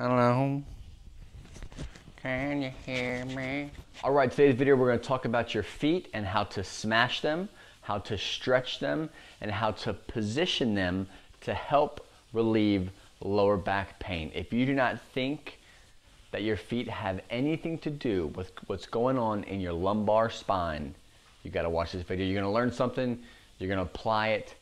Hello? Can you hear me? All right, today's video we're going to talk about your feet and how to smash them, how to stretch them, and how to position them to help relieve lower back pain. If you do not think that your feet have anything to do with what's going on in your lumbar spine, you got to watch this video. You're going to learn something, you're going to apply it,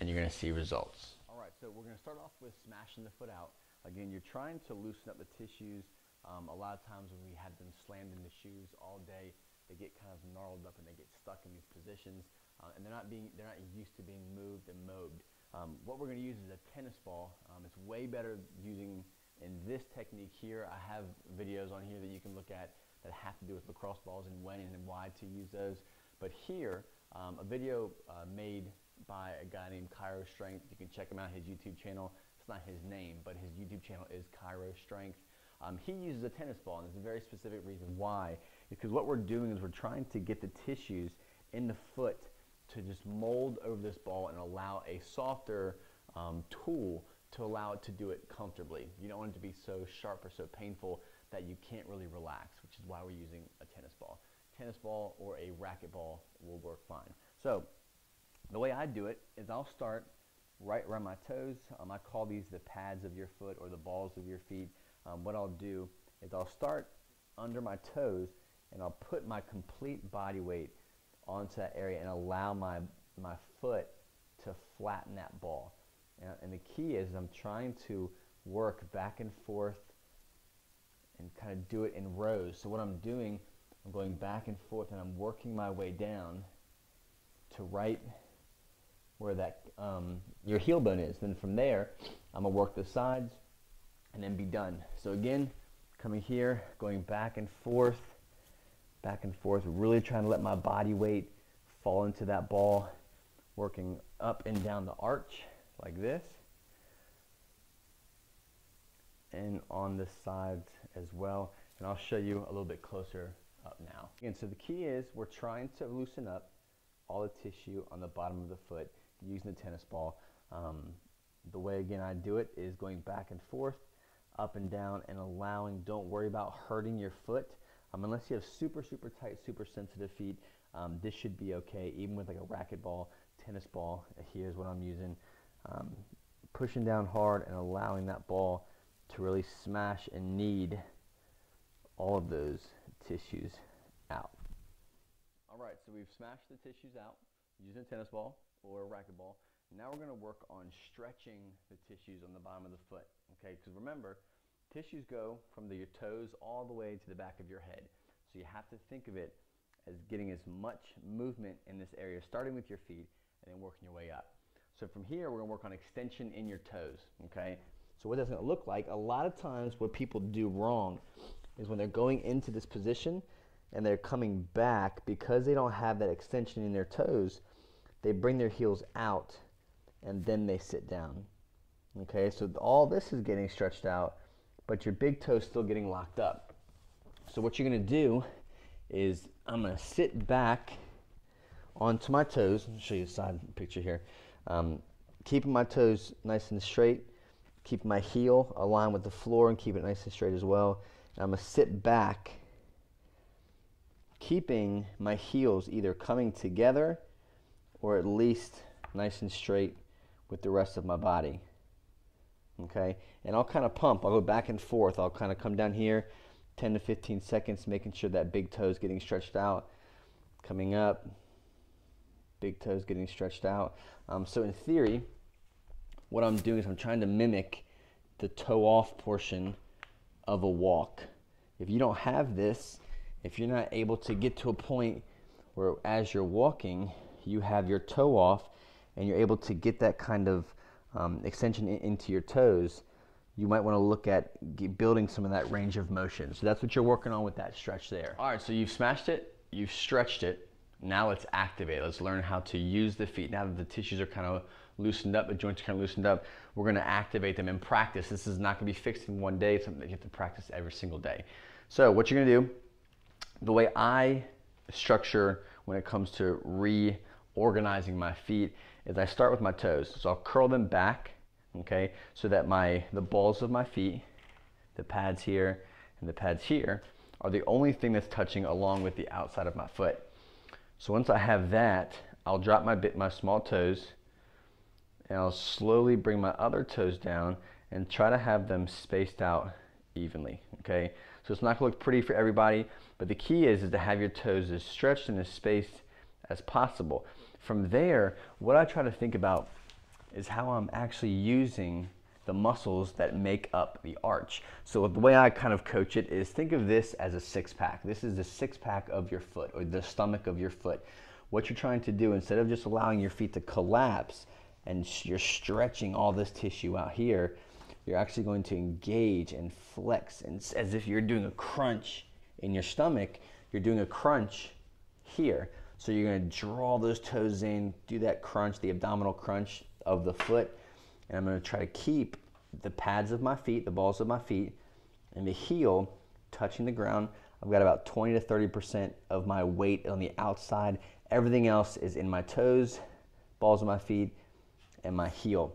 and you're going to see results. All right, so we're going to start off with smashing the foot out. Again, you're trying to loosen up the tissues. Um, a lot of times when we have them slammed in the shoes all day, they get kind of gnarled up and they get stuck in these positions, uh, and they're not being they're not used to being moved and mowed. Um, what we're going to use is a tennis ball. Um, it's way better using in this technique here. I have videos on here that you can look at that have to do with lacrosse balls and when and why to use those. But here, um, a video uh, made by a guy named Cairo Strength. You can check him out his YouTube channel. It's not his name, but his YouTube channel is Cairo Strength. Um, he uses a tennis ball, and there's a very specific reason why. Because what we're doing is we're trying to get the tissues in the foot to just mold over this ball and allow a softer um, tool to allow it to do it comfortably. You don't want it to be so sharp or so painful that you can't really relax, which is why we're using a tennis ball. Tennis ball or a racket ball will work fine. So the way I do it is I'll start right around my toes. Um, I call these the pads of your foot or the balls of your feet. Um, what I'll do is I'll start under my toes and I'll put my complete body weight onto that area and allow my, my foot to flatten that ball. And, and the key is I'm trying to work back and forth and kind of do it in rows. So what I'm doing, I'm going back and forth and I'm working my way down to right where that um, your heel bone is. Then from there, I'm gonna work the sides and then be done. So again, coming here, going back and forth, back and forth, really trying to let my body weight fall into that ball, working up and down the arch like this, and on the sides as well. And I'll show you a little bit closer up now. And so the key is we're trying to loosen up all the tissue on the bottom of the foot using the tennis ball. Um, the way again I do it is going back and forth, up and down, and allowing. Don't worry about hurting your foot um, unless you have super super tight, super sensitive feet. Um, this should be okay, even with like a racket ball, tennis ball. Here's what I'm using. Um, pushing down hard and allowing that ball to really smash and knead all of those tissues out. All right, so we've smashed the tissues out using a tennis ball or racquetball. Now we're going to work on stretching the tissues on the bottom of the foot. Okay, because remember, tissues go from the, your toes all the way to the back of your head. So you have to think of it as getting as much movement in this area, starting with your feet and then working your way up. So from here, we're going to work on extension in your toes. Okay, so what that's to look like, a lot of times what people do wrong is when they're going into this position and they're coming back because they don't have that extension in their toes, they bring their heels out and then they sit down. Okay, so all this is getting stretched out, but your big toe is still getting locked up. So what you're to do is I'm to sit back onto my toes. I'll show you a side picture here. Um, keeping my toes nice and straight, keeping my heel aligned with the floor and keep it nice and straight as well. And I'm to sit back, keeping my heels either coming together or at least nice and straight with the rest of my body. Okay, and I'll kind of pump. I'll go back and forth. I'll kind of come down here 10 to 15 seconds, making sure that big toe is getting stretched out. Coming up, big toes getting stretched out. Um, so in theory, what I'm doing is I'm trying to mimic the toe off portion of a walk. If you don't have this, if you're not able to get to a point where as you're walking, you have your toe off and you're able to get that kind of um, extension in, into your toes, you might want to look at building some of that range of motion. So that's what you're working on with that stretch there. All right, so you've smashed it, you've stretched it. Now let's activate. Let's learn how to use the feet. Now that the tissues are kind of loosened up, the joints are kind of loosened up, we're going to activate them in practice. This is not going to be fixed in one day. It's something that you have to practice every single day. So what you're going to do, the way I structure when it comes to re organizing my feet is I start with my toes. So I'll curl them back, okay, so that my the balls of my feet the pads here, and the pads here are the only thing that's touching along with the outside of my foot. So once I have that, I'll drop my bit my small toes and I'll slowly bring my other toes down and try to have them spaced out evenly, okay? So it's not gonna look pretty for everybody, but the key is, is to have your toes as stretched and as spaced as possible. From there, what I try to think about is how I'm actually using the muscles that make up the arch. So the way I kind of coach it is think of this as a six pack. This is the six pack of your foot or the stomach of your foot. What you're trying to do, instead of just allowing your feet to collapse and you're stretching all this tissue out here, you're actually going to engage and flex and as if you're doing a crunch in your stomach, you're doing a crunch here. So you're gonna draw those toes in, do that crunch, the abdominal crunch of the foot, and I'm gonna try to keep the pads of my feet, the balls of my feet, and the heel touching the ground. I've got about 20 to 30% of my weight on the outside. Everything else is in my toes, balls of my feet, and my heel.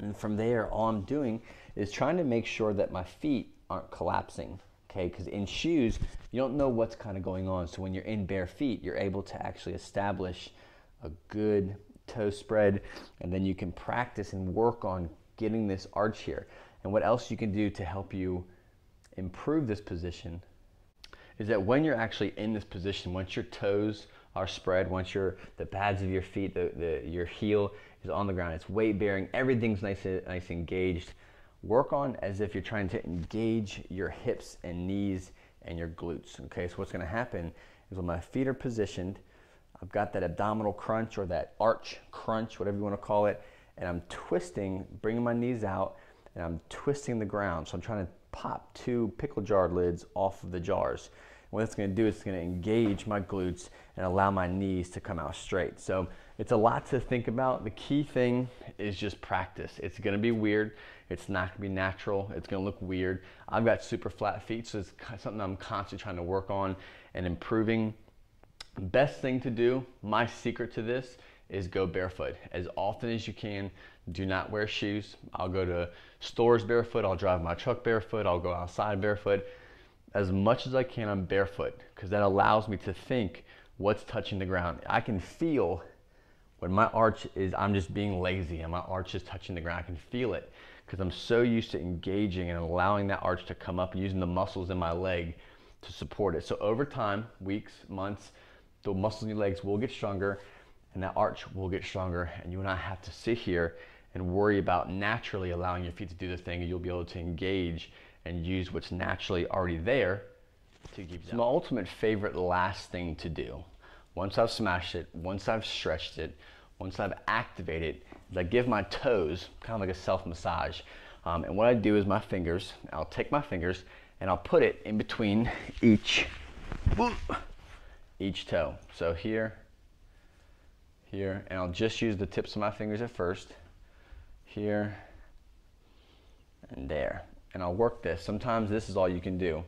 And from there, all I'm doing is trying to make sure that my feet aren't collapsing. Okay, because in shoes, you don't know what's kind of going on. So when you're in bare feet, you're able to actually establish a good toe spread, and then you can practice and work on getting this arch here. And what else you can do to help you improve this position is that when you're actually in this position, once your toes are spread, once your the pads of your feet, the, the your heel is on the ground, it's weight bearing, everything's nice, nice engaged. Work on as if you're trying to engage your hips and knees and your glutes. Okay, so what's going to happen is when my feet are positioned, I've got that abdominal crunch or that arch crunch, whatever you want to call it, and I'm twisting, bringing my knees out, and I'm twisting the ground. So I'm trying to pop two pickle jar lids off of the jars. What it's going to do is it's going to engage my glutes and allow my knees to come out straight. So it's a lot to think about. The key thing is just practice. It's going to be weird. It's not to be natural. It's to look weird. I've got super flat feet, so it's something I'm constantly trying to work on and improving. Best thing to do, my secret to this is go barefoot as often as you can. Do not wear shoes. I'll go to stores barefoot. I'll drive my truck barefoot. I'll go outside barefoot as much as I can I'm barefoot because that allows me to think what's touching the ground. I can feel when my arch is, I'm just being lazy and my arch is touching the ground. I can feel it because I'm so used to engaging and allowing that arch to come up and using the muscles in my leg to support it. So over time, weeks, months, the muscles in your legs will get stronger and that arch will get stronger and you will not have to sit here and worry about naturally allowing your feet to do the thing and you'll be able to engage and use what's naturally already there to keep so my ultimate favorite last thing to do once I've smashed it, once I've stretched it, once I've activated is I give my toes kind of like a self massage. Um, and what I do is my fingers, I'll take my fingers and I'll put it in between each, each toe. So here, here, and I'll just use the tips of my fingers at first, here, and there and I'll work this. Sometimes this is all you can do,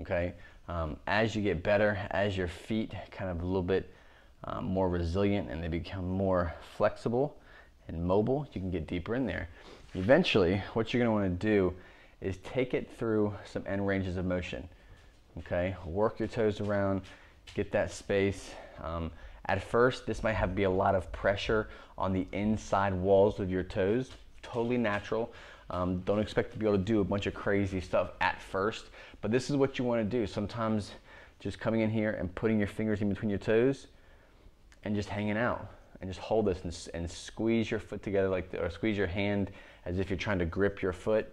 okay? Um, as you get better, as your feet kind of a little bit um, more resilient and they become more flexible and mobile, you can get deeper in there. Eventually, what you're gonna wanna do is take it through some end ranges of motion, okay? Work your toes around, get that space. Um, at first, this might have be a lot of pressure on the inside walls of your toes, totally natural. Um, don't expect to be able to do a bunch of crazy stuff at first, but this is what you want to do. Sometimes just coming in here and putting your fingers in between your toes and just hanging out and just hold this and, and squeeze your foot together like, the, or squeeze your hand as if you're trying to grip your foot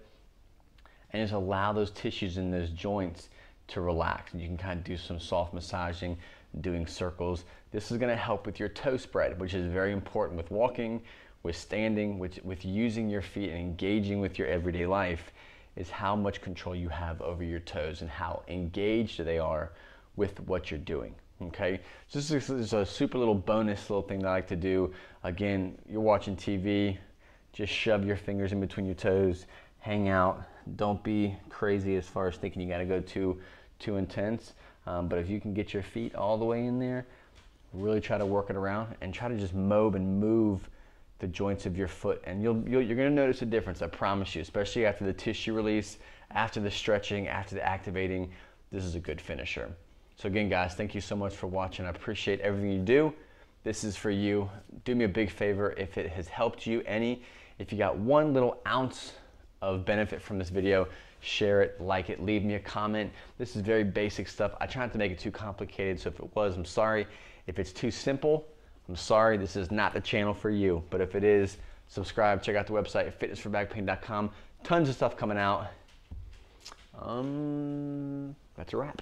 and just allow those tissues in those joints to relax. And you can kind of do some soft massaging, doing circles. This is going to help with your toe spread, which is very important with walking, with standing, with, with using your feet and engaging with your everyday life is how much control you have over your toes and how engaged they are with what you're doing. Okay, so this is a super little bonus little thing that I like to do. Again, you're watching TV, just shove your fingers in between your toes, hang out. Don't be crazy as far as thinking you got to go too too intense. Um, but if you can get your feet all the way in there, really try to work it around and try to just mob and move the joints of your foot, and you'll, you'll you're gonna notice a difference. I promise you, especially after the tissue release, after the stretching, after the activating. This is a good finisher. So again, guys, thank you so much for watching. I appreciate everything you do. This is for you. Do me a big favor if it has helped you any. If you got one little ounce of benefit from this video, share it, like it, leave me a comment. This is very basic stuff. I try not to make it too complicated, so if it was, I'm sorry. If it's too simple, I'm sorry. This is not the channel for you. But if it is, subscribe, check out the website, fitnessforbackpain.com. Tons of stuff coming out. Um, that's a wrap.